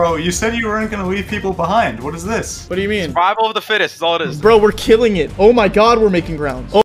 Bro, you said you weren't gonna leave people behind. What is this? What do you mean? Survival of the fittest is all it is. Bro, we're killing it. Oh my god, we're making grounds. Oh